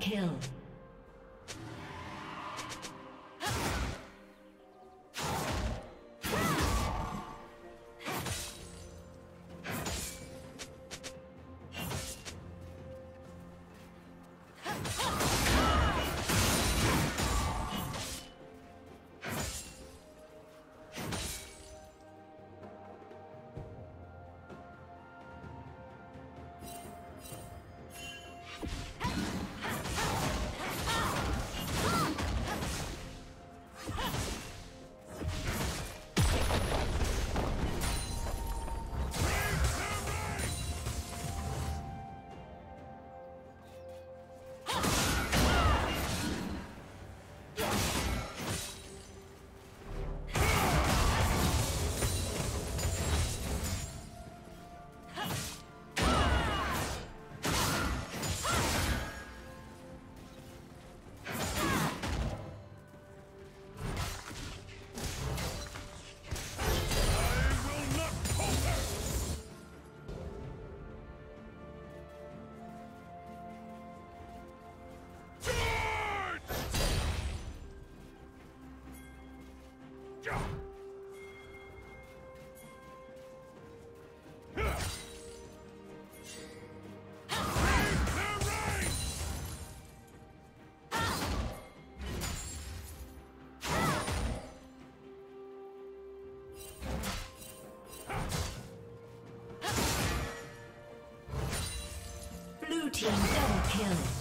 kill. Team double kill.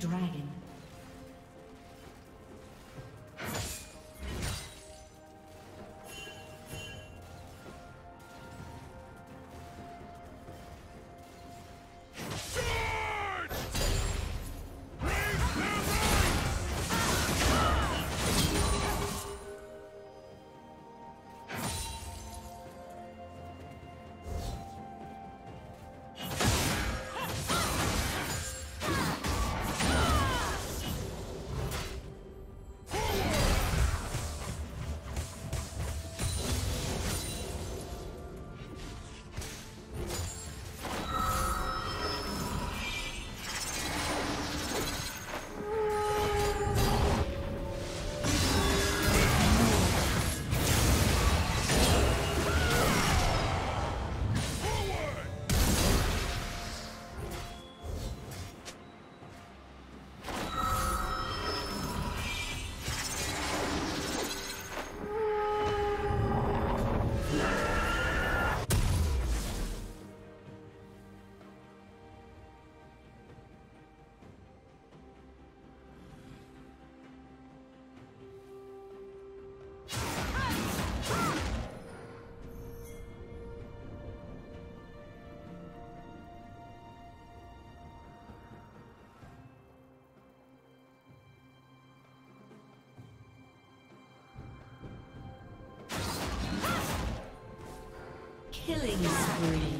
Dragon. Killing spree.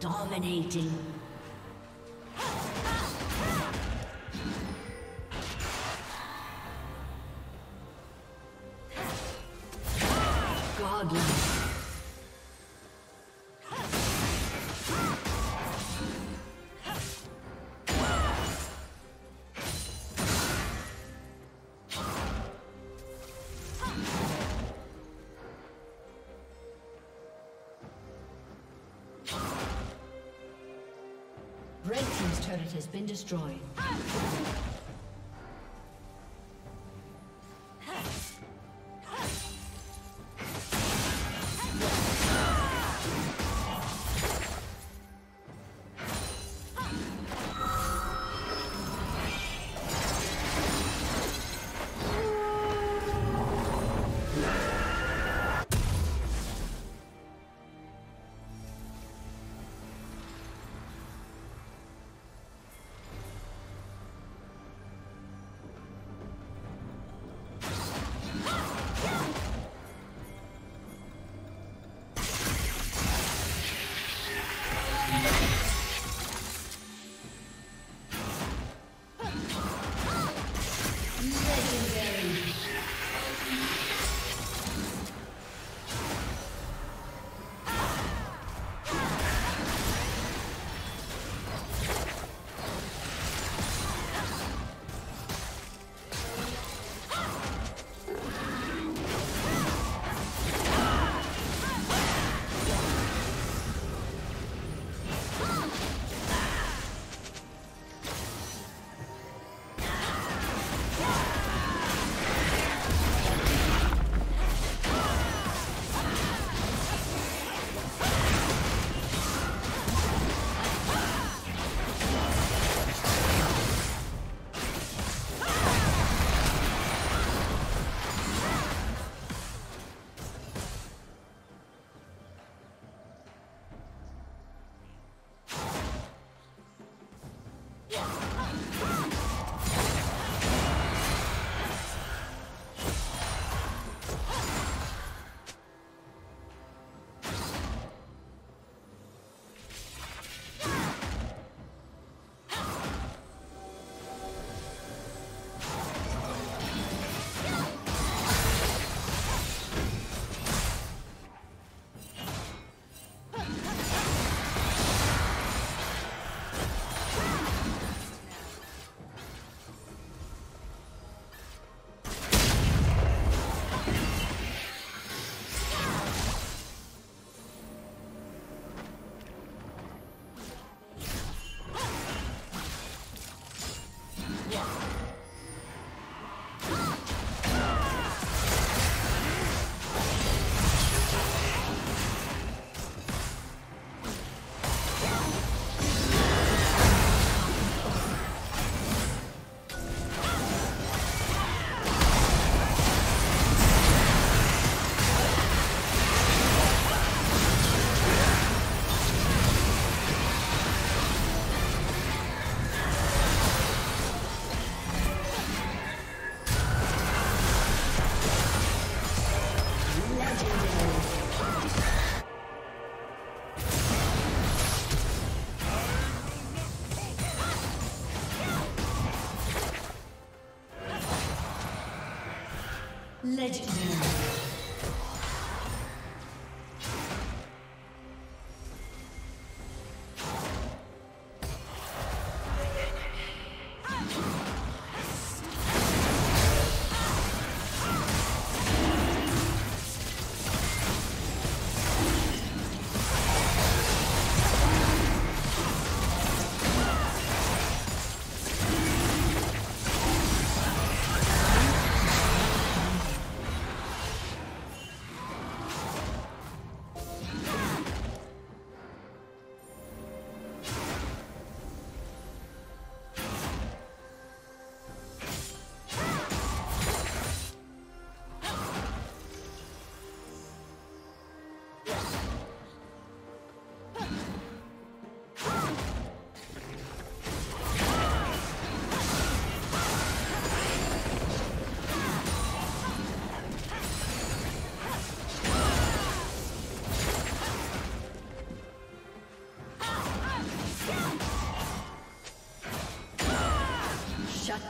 Dominating. Destroyed.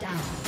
Down.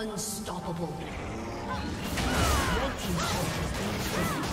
Unstoppable. Red has been destroyed.